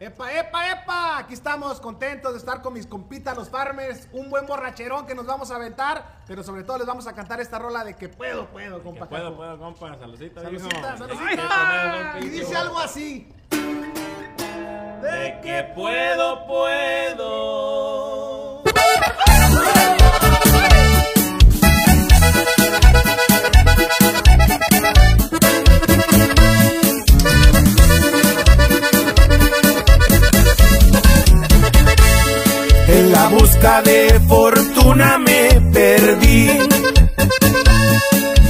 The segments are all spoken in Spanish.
Epa, epa, epa. Aquí estamos contentos de estar con mis compitas, los farmers. Un buen borracherón que nos vamos a aventar. Pero sobre todo les vamos a cantar esta rola de que puedo, puedo, compa. Puedo, Caco. puedo, compa. Saludcita, Saludcita, saludcita. Que Y dice algo así. De que puedo, puedo. La busca de fortuna me perdí.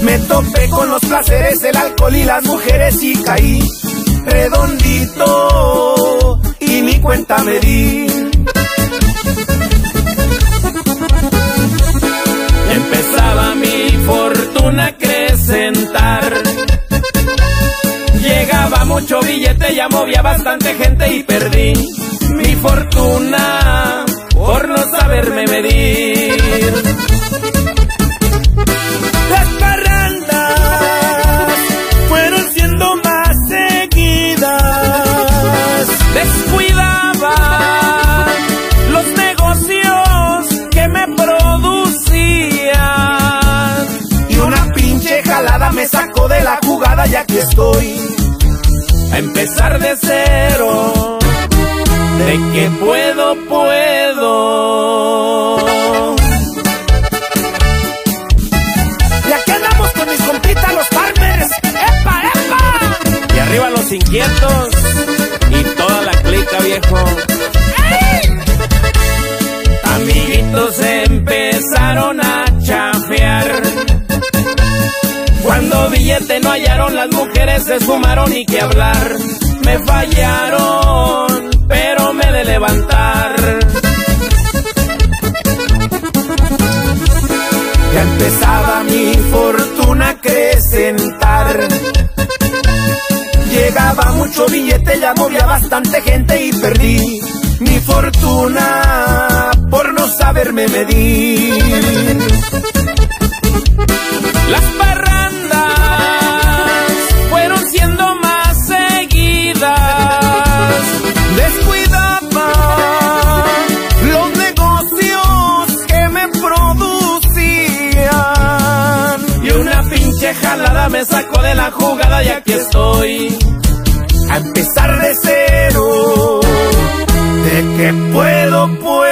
Me topé con los placeres, el alcohol y las mujeres y caí redondito y ni cuenta me di. Empezaba mi fortuna a acrecentar. Llegaba mucho billete, ya movía bastante gente y perdí mi fortuna por no saberme medir. Las parrandas fueron siendo más seguidas. Descuidaba los negocios que me producían. Y una pinche jalada me sacó de la jugada y aquí estoy. A empezar de cero. De que puedo, puedo. Y aquí andamos con mis compitas los farmers. ¡Epa, epa! Y arriba los inquietos. Y toda la clica, viejo. Amiguitos empezaron a chafear. Cuando billete no hallaron, las mujeres se esfumaron y que hablar. Me fallaron, Ya empezaba mi fortuna a acrecentar. Llegaba mucho billete, ya movía bastante gente y perdí mi fortuna por no saberme medir. Las jalada me sacó de la jugada y aquí estoy. A empezar de cero. De que puedo, puedo.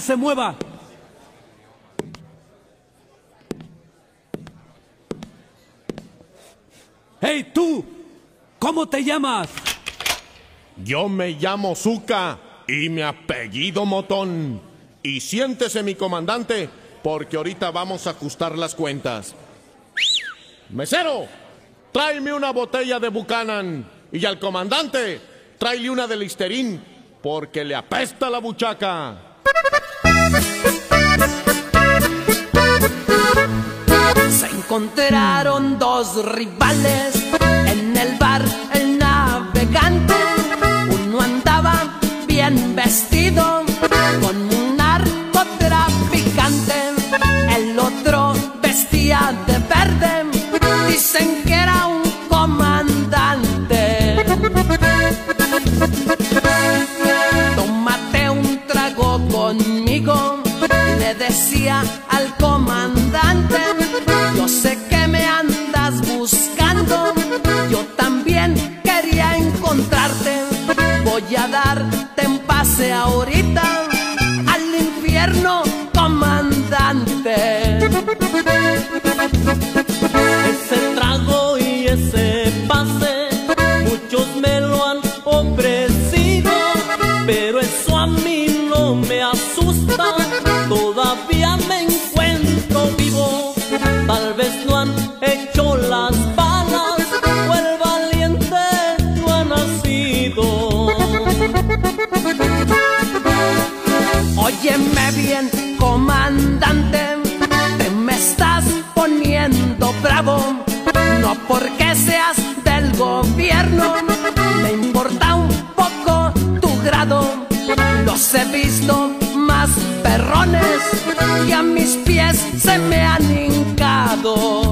se mueva. Hey, tú, ¿cómo te llamas? Yo me llamo Zuka y mi apellido Motón. Y siéntese, mi comandante, porque ahorita vamos a ajustar las cuentas. Mesero, tráeme una botella de Buchanan. Y al comandante, tráele una de Listerín, porque le apesta la buchaca. Se encontraron dos rivales en el bar El Navegante. Uno andaba bien vestido día. he visto más perrones y a mis pies se me han hincado.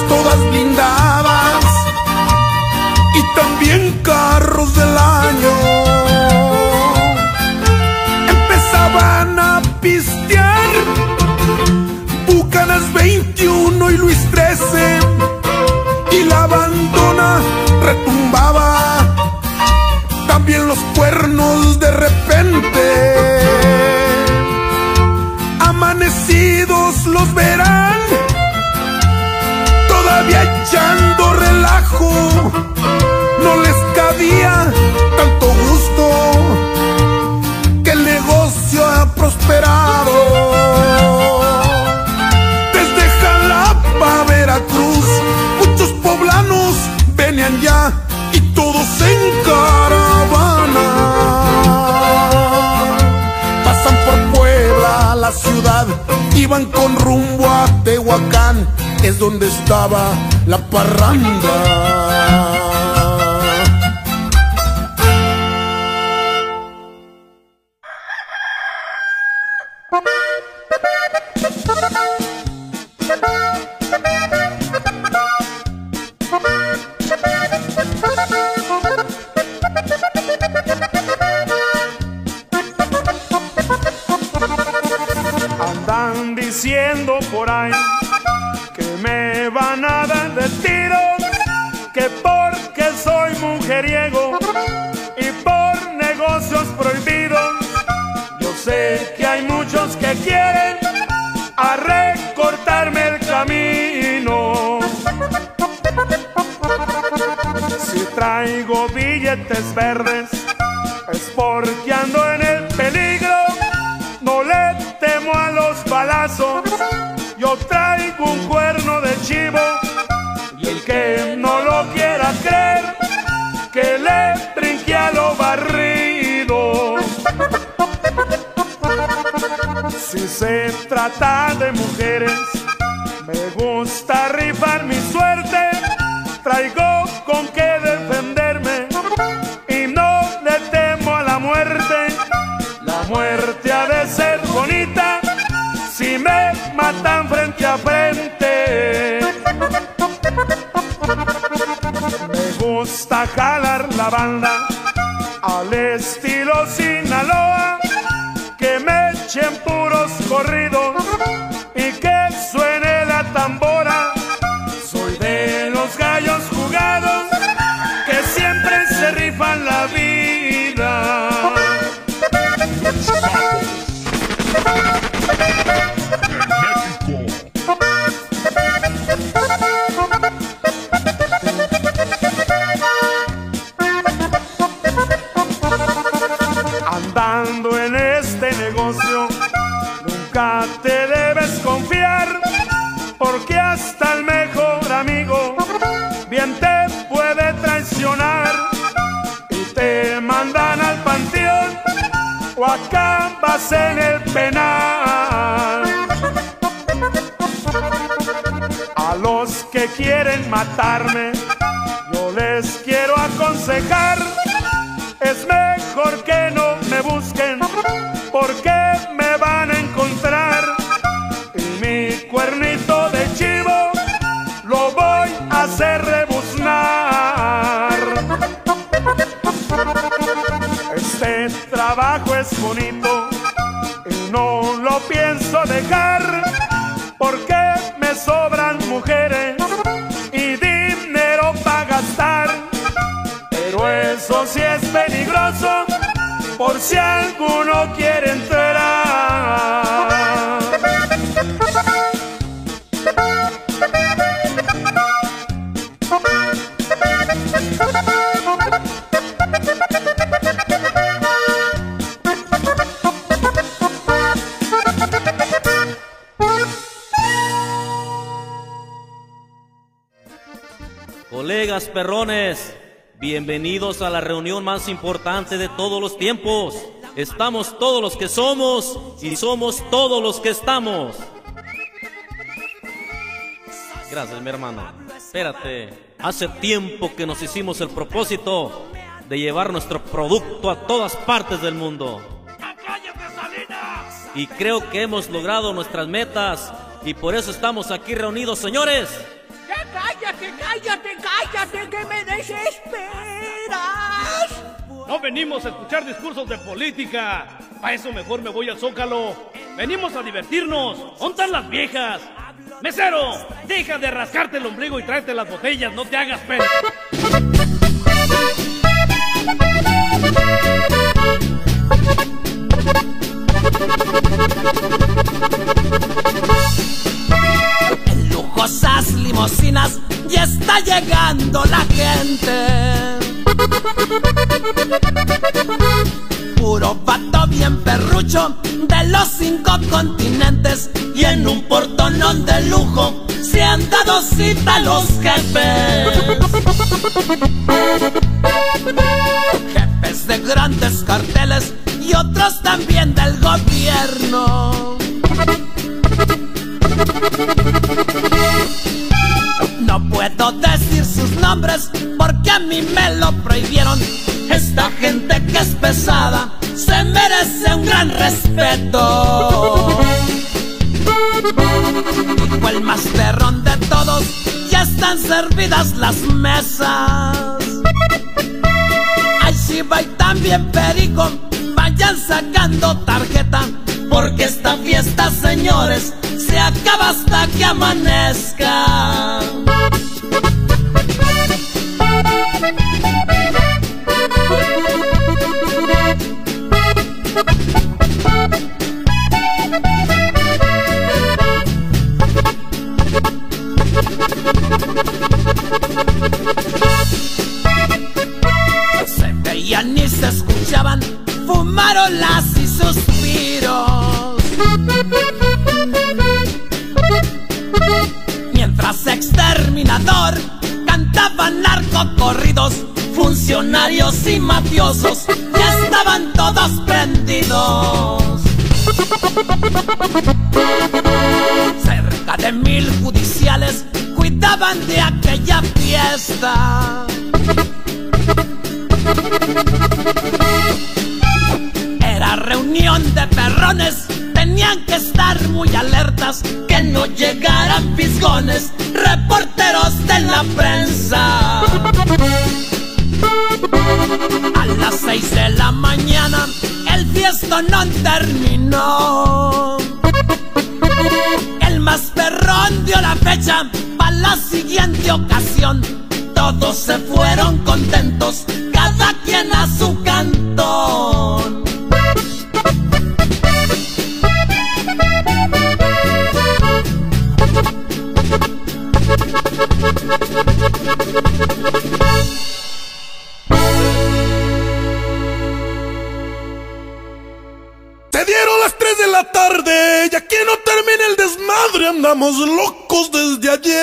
Todas blindadas iban con rumbo a Tehuacán, es donde estaba la parranda. Quieren a recortarme el camino. Si traigo billetes verdes es porque ando en el peligro. Se trata de mujeres, me gusta rifar mi suerte. Traigo con qué defenderme y no le temo a la muerte. La muerte ha de ser bonita si me matan frente a frente. Me gusta jalar la banda al estilo Sinaloa, que me echen puros corridos mandan al panteón o acabas en el penal. A los que quieren matarme, yo les quiero aconsejar, es mejor porque me sobran mujeres y dinero para gastar. Pero eso sí es peligroso por si alguno quiere entrar. Bienvenidos a la reunión más importante de todos los tiempos. Estamos todos los que somos y somos todos los que estamos. Gracias, mi hermano. Espérate, hace tiempo que nos hicimos el propósito de llevar nuestro producto a todas partes del mundo. Y creo que hemos logrado nuestras metas y por eso estamos aquí reunidos, señores. Cállate, cállate, cállate, que me desesperas. No venimos a escuchar discursos de política. Para eso mejor me voy al Zócalo. Venimos a divertirnos. ¿Dónde las viejas? Mesero, deja de rascarte el ombligo y tráete las botellas. No te hagas pena. En lujosas limosinas ya está llegando la gente. Puro vato bien perrucho de los cinco continentes y en un portonón de lujo se han dado cita los jefes. Jefes de grandes carteles y otros también del gobierno. No puedo decir sus nombres porque a mí me lo prohibieron. Esta gente que es pesada se merece un gran respeto. Dijo el más perrón de todos, ya están servidas las mesas. Ay, Shiva y también Perico, vayan sacando tarjeta. Porque esta fiesta, señores, se acaba hasta que amanezca. Se veían y se escuchaban fumarolas y suspiros. Mientras exterminador cantaban narcocorridos, funcionarios y mafiosos ya estaban todos prendidos. Cerca de mil judiciales cuidaban de aquella fiesta. Era reunión de perrones, tenían que estar muy alertas, que no llegaran fisgones, reporteros de la prensa. A las seis de la mañana, el fiestón no terminó. El más perrón dio la fecha para la siguiente ocasión. Todos se fueron contentos, cada quien a su cantón. Te dieron las 3 de la tarde y aquí no termina el desmadre, andamos locos desde ayer.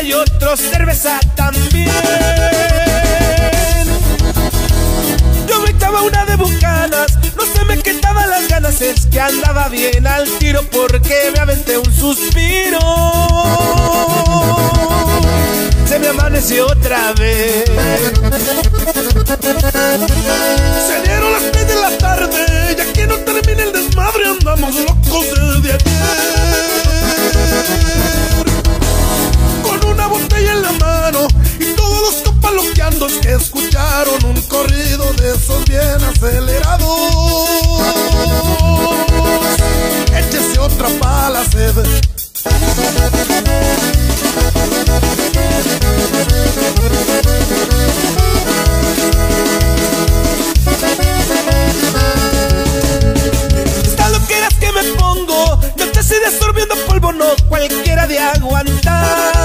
Tequila y otros cerveza también. Yo me echaba una de bucanas, no se me quitaban las ganas, es que andaba bien al tiro porque me aventé un suspiro. Se me amaneció otra vez. Se dieron las 3 de la tarde y aquí no termina el desmadre, andamos locos desde ayer. Que escucharon un corrido de esos bien acelerados. Échese otra pa' la sed. Estas loqueras que me pongo, yo te estoy desorbiendo polvo, no cualquiera de aguantar.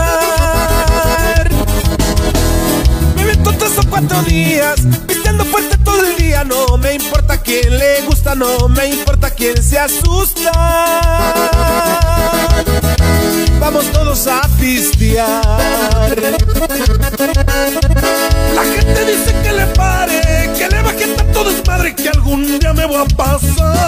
Días, pisteando fuerte todo el día. No me importa quién le gusta, no me importa quién se asusta. Vamos todos a pistear. La gente dice que le pare, que le baje tanto desmadre que algún día me voy a pasar.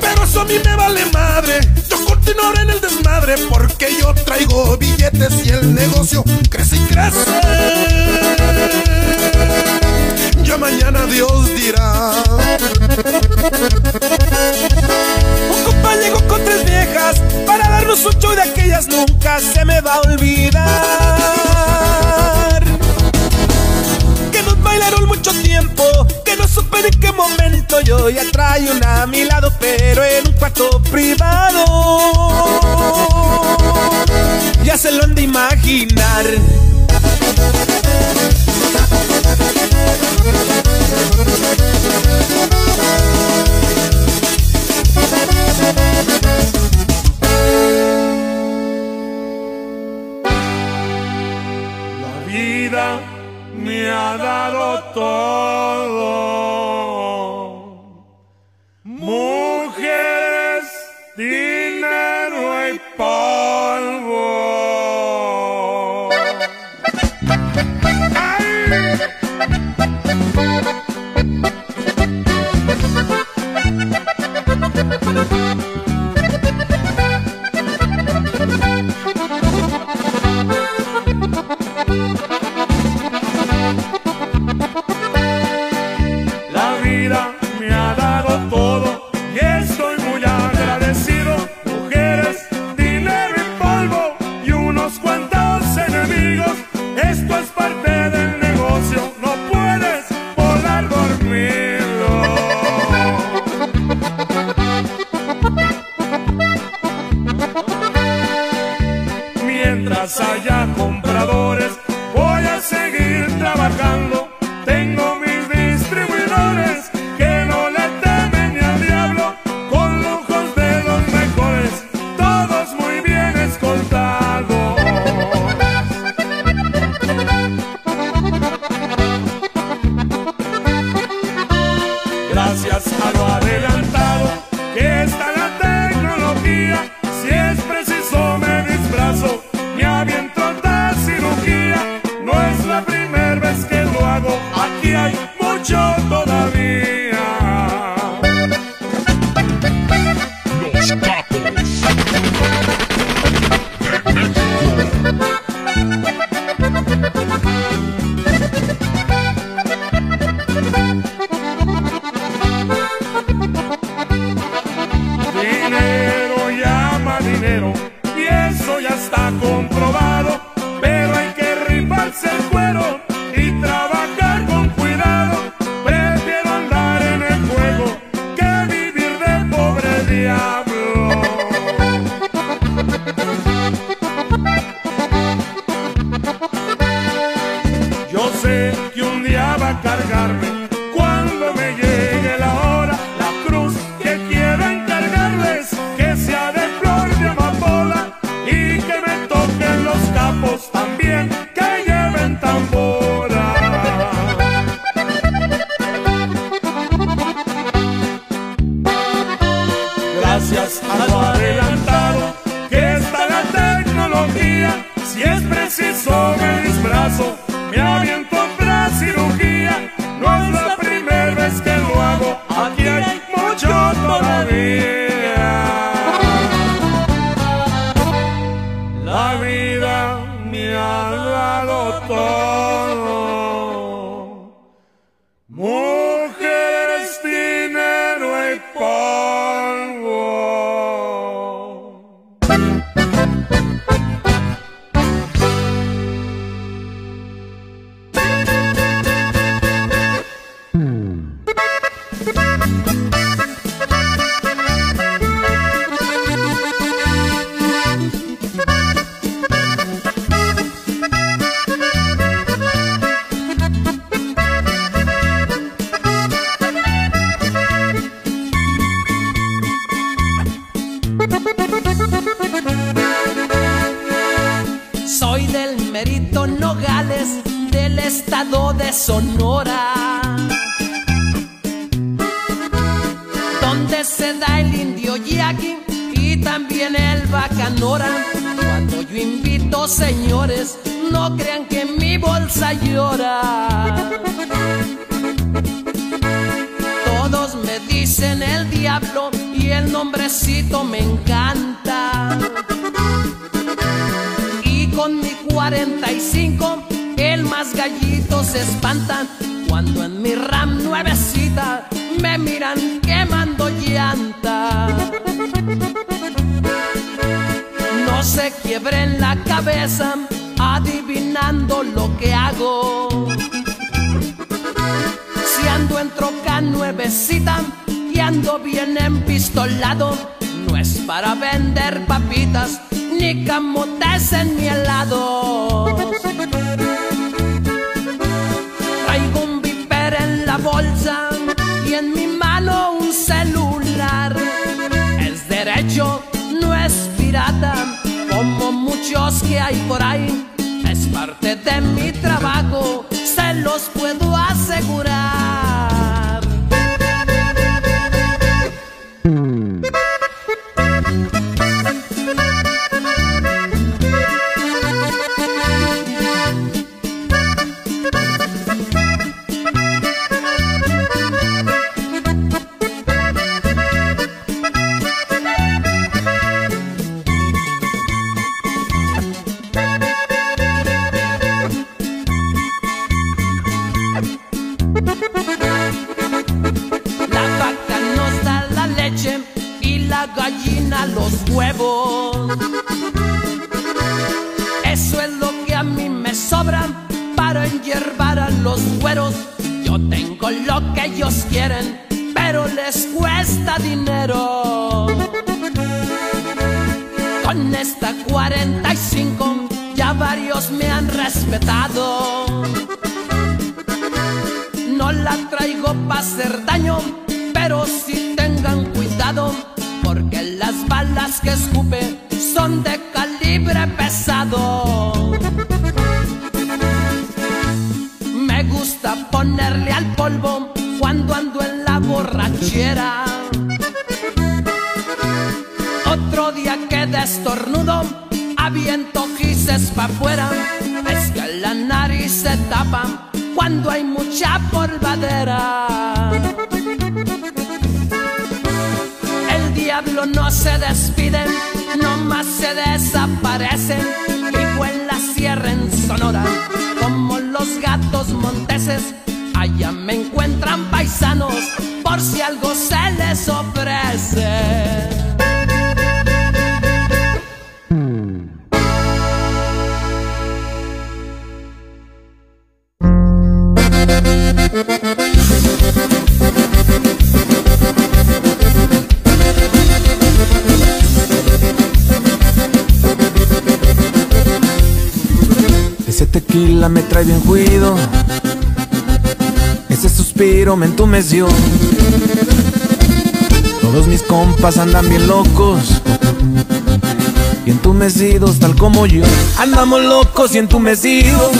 Pero eso a mí me vale madre. Yo continuaré en el desmadre porque yo traigo billetes y el negocio crece y crece. Ya mañana Dios dirá. Un compa llegó con tres viejas para darnos un show de aquellas nunca se me va a olvidar. No es para vender papitas ni camotes en mi helado. Traigo un viper en la bolsa y en mi mano un celular. Es derecho, no es pirata, como muchos que hay por ahí. Es parte de mi trabajo, se los gises pa' afuera. Es que la nariz se tapa cuando hay mucha polvadera. El diablo no se despide, nomás se desaparecen. Vivo en la sierra en Sonora, como los gatos monteses. Allá me encuentran paisanos, por si algo se les ofrece. Tequila me trae bien juido. Ese suspiro me entumeció. Todos mis compas andan bien locos. Y entumecidos tal como yo. Andamos locos y entumecidos.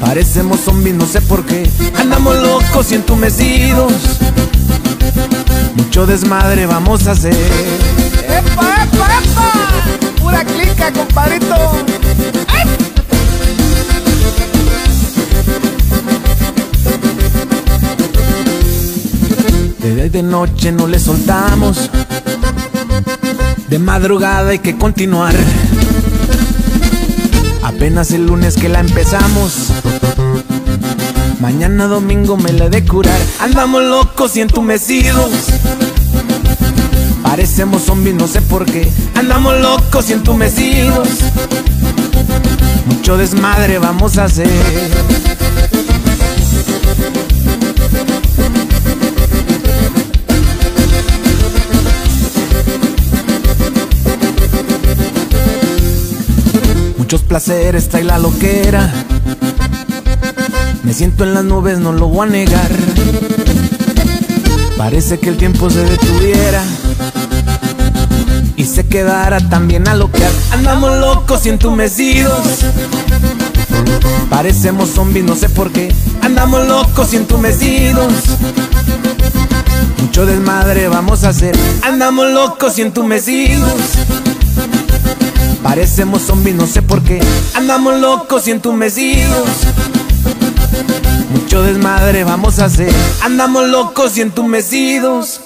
Parecemos zombies, no sé por qué. Andamos locos y entumecidos. Mucho desmadre vamos a hacer. ¡Epa, epa, epa! ¡Pura clica, compadrito! De día y de noche no le soltamos. De madrugada hay que continuar. Apenas el lunes que la empezamos. Mañana domingo me la he de curar. Andamos locos y entumecidos. Parecemos zombies, no sé por qué. Andamos locos y entumecidos. Mucho desmadre vamos a hacer. Muchos placeres trae la loquera. Me siento en las nubes, no lo voy a negar. Parece que el tiempo se detuviera y se quedara también a loquear. Andamos locos y entumecidos. Parecemos zombies, no sé por qué. Andamos locos y entumecidos. Mucho desmadre vamos a hacer. Andamos locos y entumecidos. Parecemos zombies, no sé por qué. Andamos locos y entumecidos. Mucho desmadre vamos a hacer. Andamos locos y entumecidos.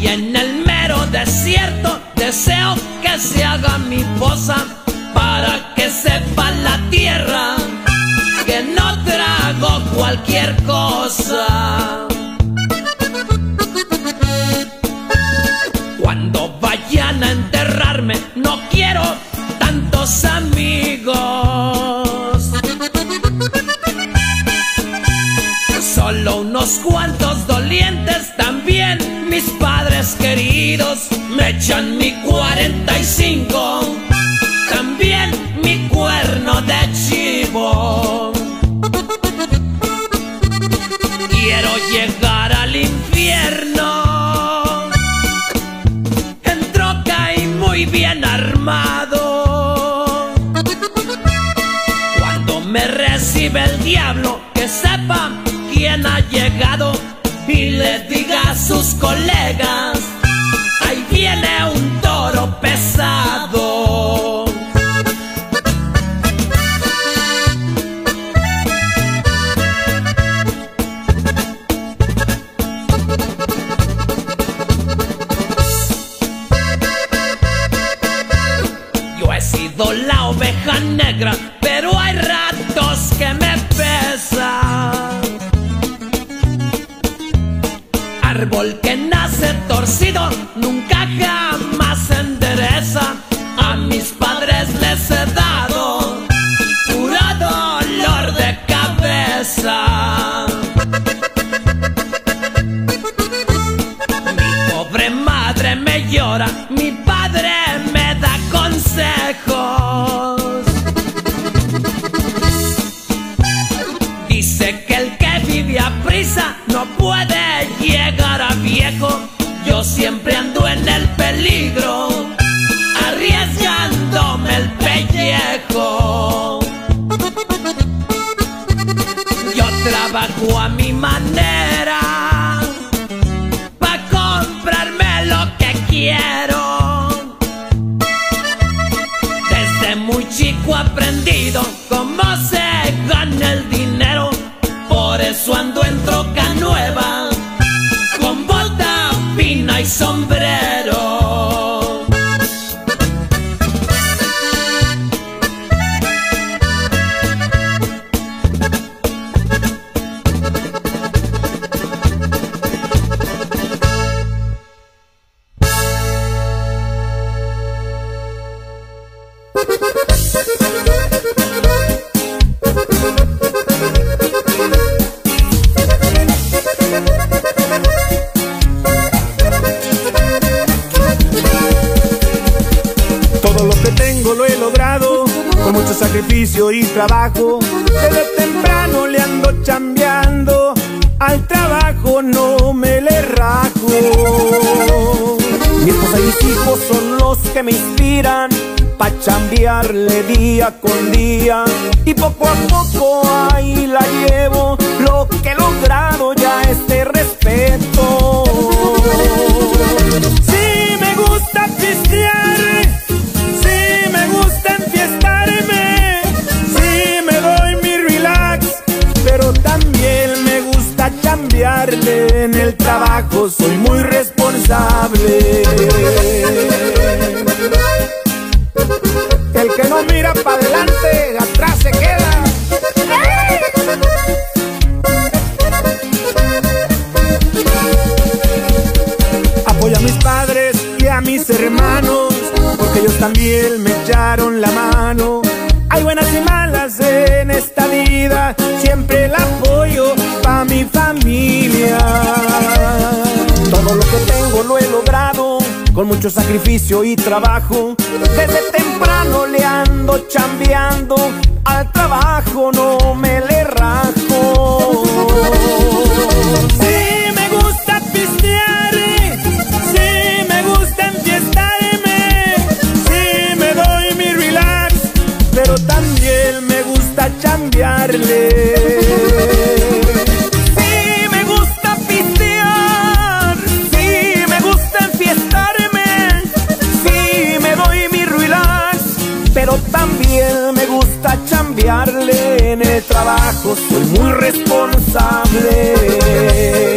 Allá en el mero desierto deseo que se haga mi posa para que sepa la tierra que no trago cualquier cosa. Cuando vayan a enterrarme, no quiero tantos amigos. Solo unos cuantos dolientes, también queridos. Me echan mi 45, también mi cuerno de chivo. Quiero llegar al infierno en troca y muy bien armado. Cuando me recibe el diablo, que sepa quién ha llegado y le diga a sus colegas, llora, mi padre me da consejos. Dice que el que vive a prisa no puede llegar a viejo. Yo siempre ando en el peligro, arriesgándome el pellejo. Yo trabajo a mi manera chico El que no mira para mucho sacrificio y trabajo. Desde temprano le ando chambeando, chambearle en el trabajo, soy muy responsable.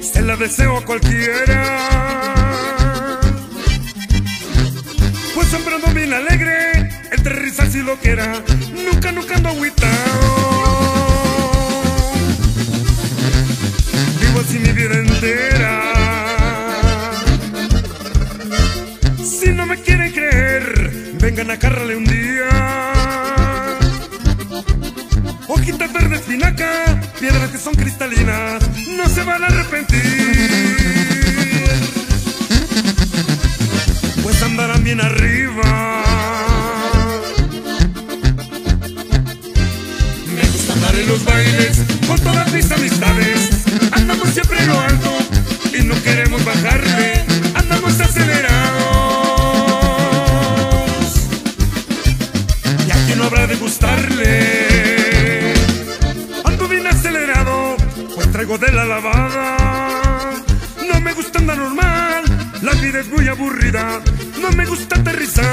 Se la deseo a cualquiera. Pues siempre ando bien alegre, entre risas y lo que era. Nunca, nunca ando agüitado. Vivo así mi vida entera. Si no me quieren creer, vengan a Cárrale un día. Hojitas verdes, espinaca, piedras que son cristalinas, no se van a arrepentir. Pues andarán bien arriba. Me gusta andar en los bailes con todas mis amistades. Andamos siempre en lo alto y no queremos es muy aburrida. No me gusta aterrizar.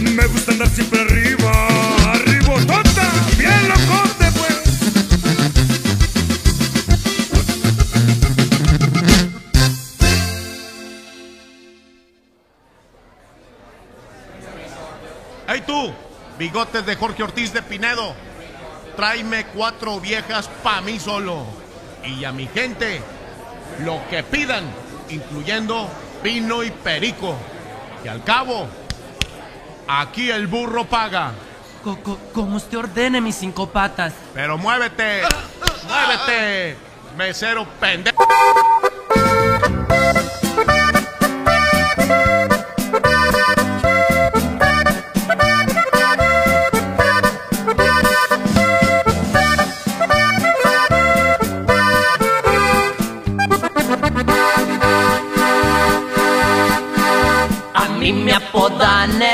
Me gusta andar siempre arriba, arriba, tonta, bien pues. ¡Hey tú! Bigotes de Jorge Ortiz de Pinedo. Tráeme cuatro viejas pa' mí solo. Y a mi gente, lo que pidan, incluyendo vino y perico. Y al cabo, aquí el burro paga. Como usted ordene, mis cinco patas. Pero muévete, muévete, mesero pendejo.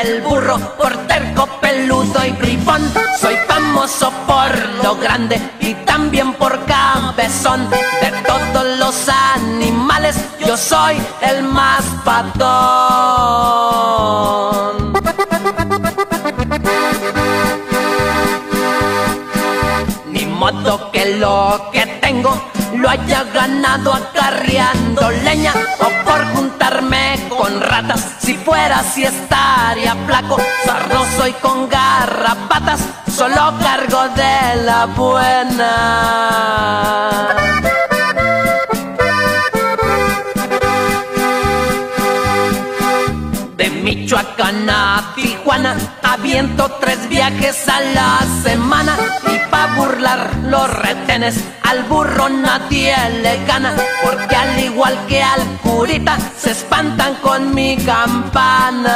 El burro por terco, peludo y bribón. Soy famoso por lo grande y también por cabezón. De todos los animales, yo soy el más patón. Ni modo que lo que tengo lo haya Si fuera así estaría flaco, sarnoso y con garrapatas. Solo cargo de la buena. De Michoacán a Tijuana aviento tres viajes a la semana burlar los retenes al burro nadie le gana porque al igual que al curita se espantan con mi campana.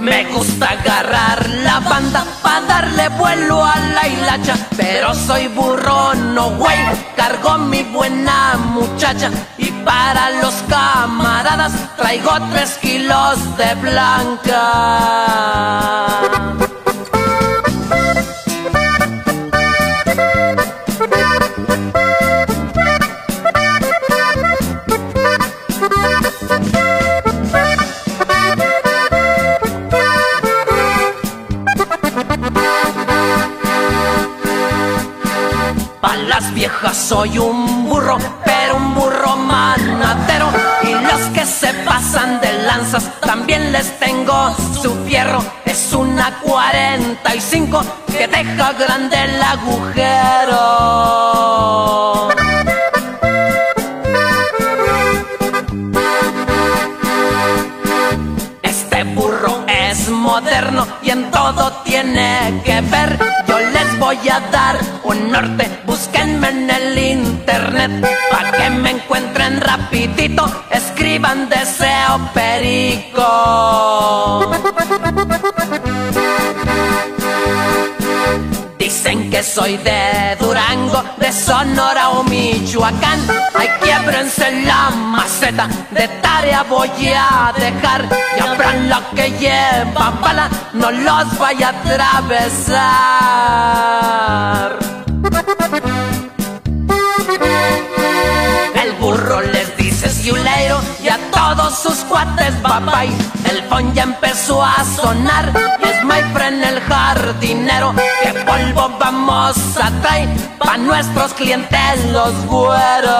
Me gusta agarrar la banda pa' darle vuelo a la hilacha Pero soy burro, no güey, cargo mi buena muchacha para los camaradas traigo tres kilos de blanca. Pa' las viejas soy un también les tengo su fierro. Es una 45 que deja grande el agujero. Este burro es moderno y en todo tiene que ver. Yo les voy a dar un norte, búsquenme en el internet. Pa' que me encuentren rapidito, escriban deseo perico. Dicen que soy de Durango, de Sonora o Michoacán. Ay, quiebrense la maceta, de tarea voy a dejar. Y abran lo que llevan bala, no los vaya a atravesar. El burro les dice todos sus cuates bye bye. El phone ya empezó a sonar y es my friend el jardinero. Que polvo vamos a traer pa' nuestros clientes los güeros.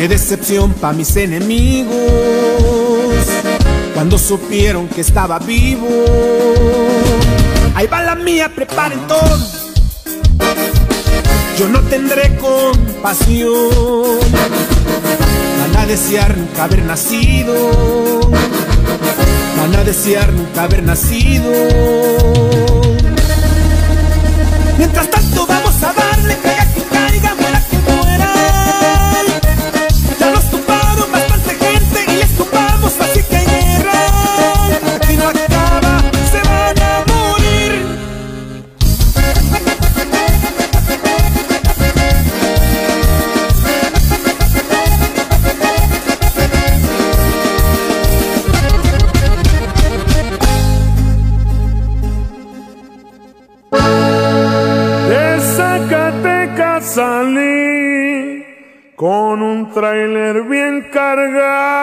Qué decepción pa' mis enemigos cuando supieron que estaba vivo. Ahí va la mía, preparen todo. Yo no tendré compasión. Van a desear nunca haber nacido. Van a desear nunca haber nacido. Mientras tanto vamos a darle que trailer bien cargado.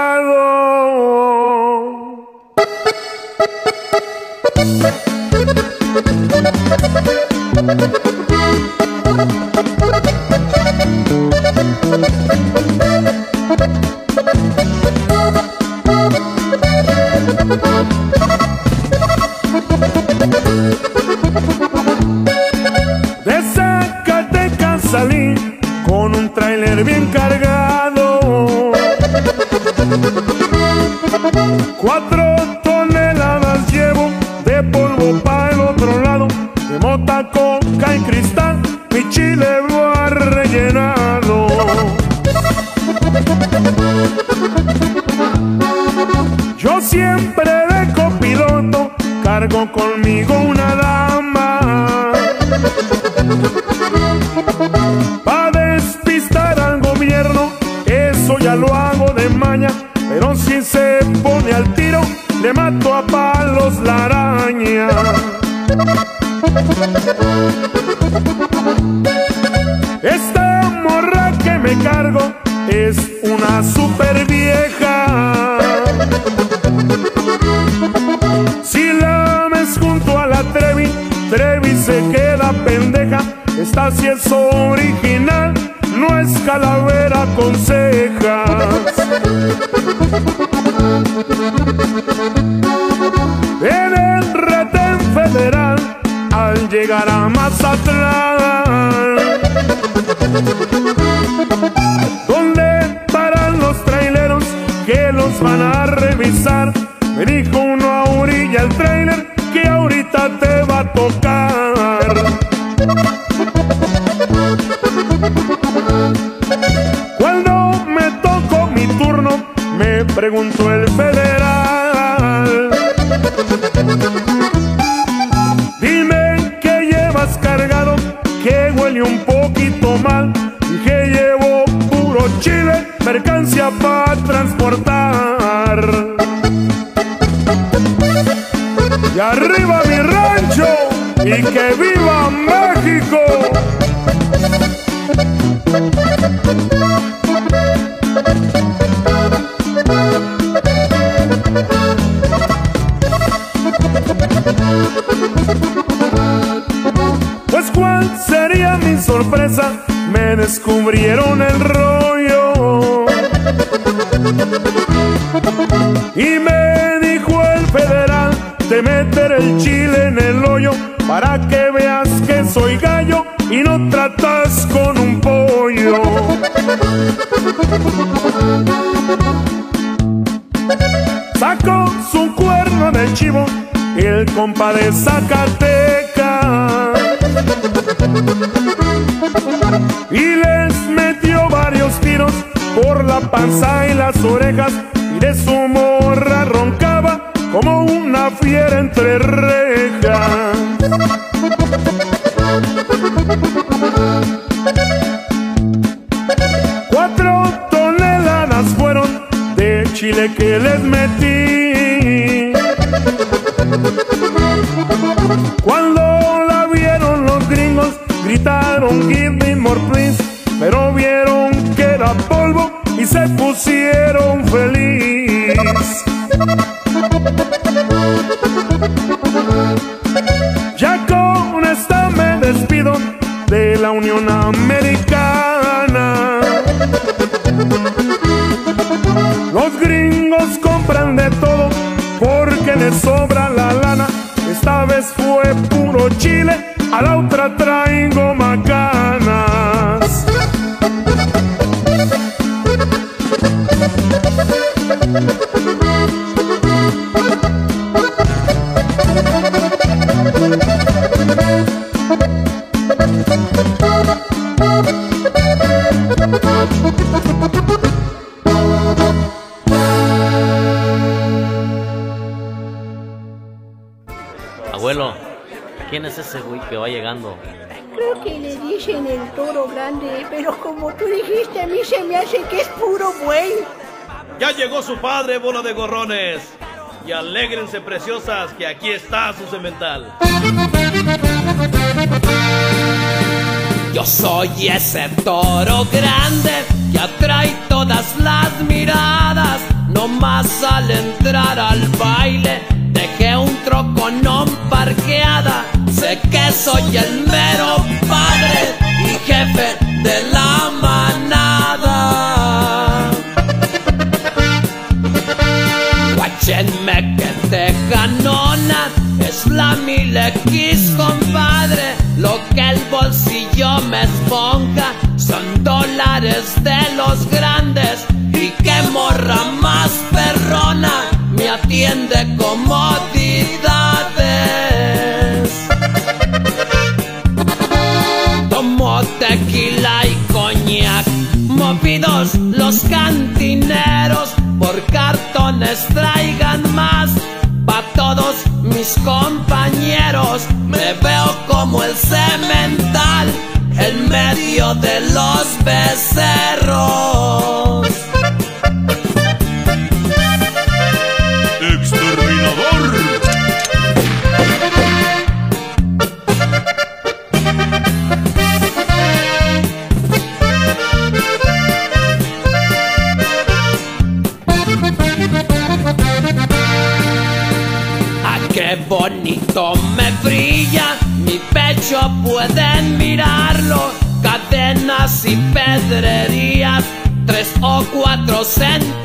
largo conmigo. descubrieron el rollo. Y me dijo el federal de meter el chile en el hoyo para que veas que soy gallo y no tratas con un pollo. Sacó su cuerno del chivo el compa de panza las orejas y de su como tú dijiste, a mí se me hace que es puro buey. Ya llegó su padre, bola de gorrones. Y alégrense, preciosas, que aquí está su cemental. Yo soy ese toro grande que atrae todas las miradas. No más al entrar al baile, dejé un troconón parqueada. Sé que soy el mero padre y jefe de la manada. Guáchenme que te ganona es la mil X, compadre. Lo que el bolsillo me esponja son dólares de los grandes. Y que morra más perrona me atiende comodidades. Mis compañeros, me veo como el cemental en medio de los becerros. Cuatro